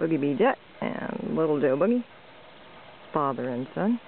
Boogie B Jet and Little Joe Boogie, father and son.